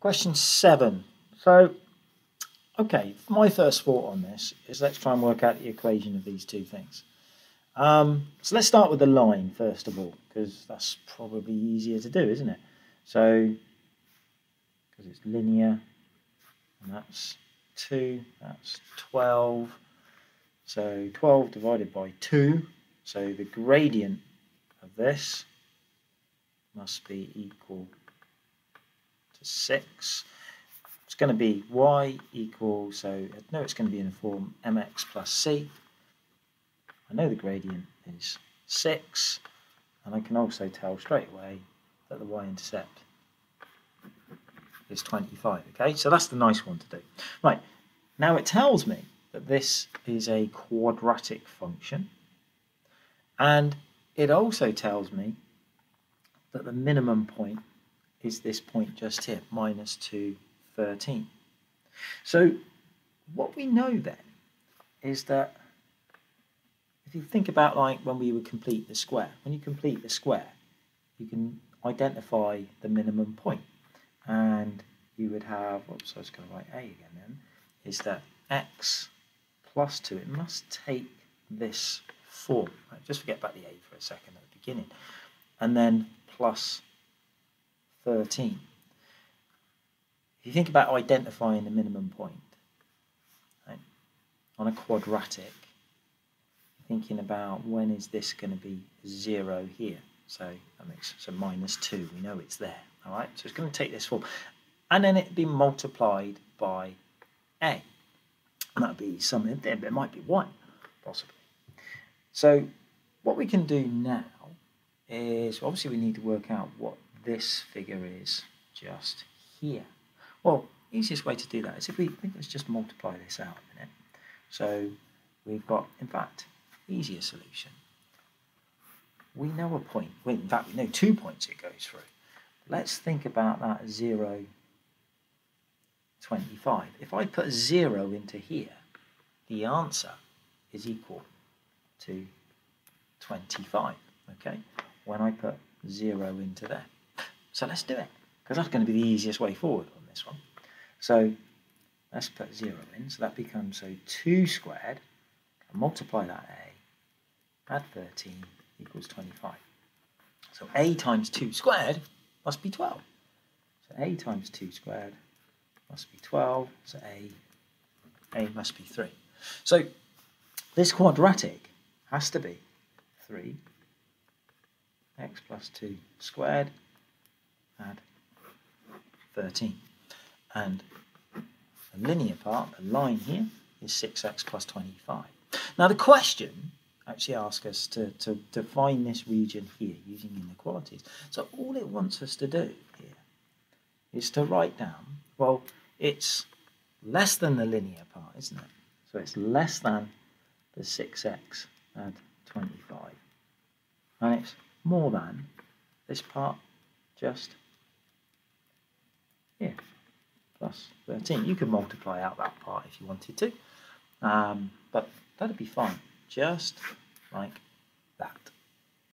question seven. So, okay, my first thought on this is let's try and work out the equation of these two things. Um, so let's start with the line first of all, because that's probably easier to do, isn't it? So, because it's linear, and that's 2, that's 12. So 12 divided by 2, so the gradient of this must be equal to 6. It's going to be y equals, so I know it's going to be in the form mx plus c. I know the gradient is 6, and I can also tell straight away that the y-intercept is 25. Okay, so that's the nice one to do. Right, now it tells me that this is a quadratic function, and it also tells me that the minimum point is this point just here, minus 2, 13. So what we know then is that if you think about like when we would complete the square, when you complete the square, you can identify the minimum point and you would have, oops, I was going to write a again then, is that x plus 2, it must take this form. Right? Just forget about the a for a second at the beginning. And then plus 13. If you think about identifying the minimum point right, on a quadratic, thinking about when is this going to be 0 here. So that makes so minus 2, we know it's there. All right, so it's going to take this form. And then it'd be multiplied by a. And that'd be something, then it might be 1, possibly. So what we can do now is, obviously we need to work out what this figure is just here. Well, easiest way to do that is if we, let's just multiply this out a minute. So we've got, in fact, easier solution. We know a point, well, in fact we know two points it goes through. Let's think about that 0, 25. If I put 0 into here, the answer is equal to 25, okay, when I put 0 into there. So let's do it, because that's going to be the easiest way forward on this one. So let's put 0 in, so that becomes so 2 squared, multiply that a, add 13 equals 25. So a times 2 squared must be 12. So a times 2 squared must be 12, so a, a must be 3. So this quadratic has to be 3 x plus 2 squared add 13. And the linear part, the line here, is 6x plus 25. Now the question actually asks us to, to, find this region here using inequalities. So all it wants us to do here is to write down, well, it's less than the linear part, isn't it? So it's less than the 6x add 25. And it's more than this part just here, plus 13. You can multiply out that part if you wanted to, um, but that'd be fine, just like that.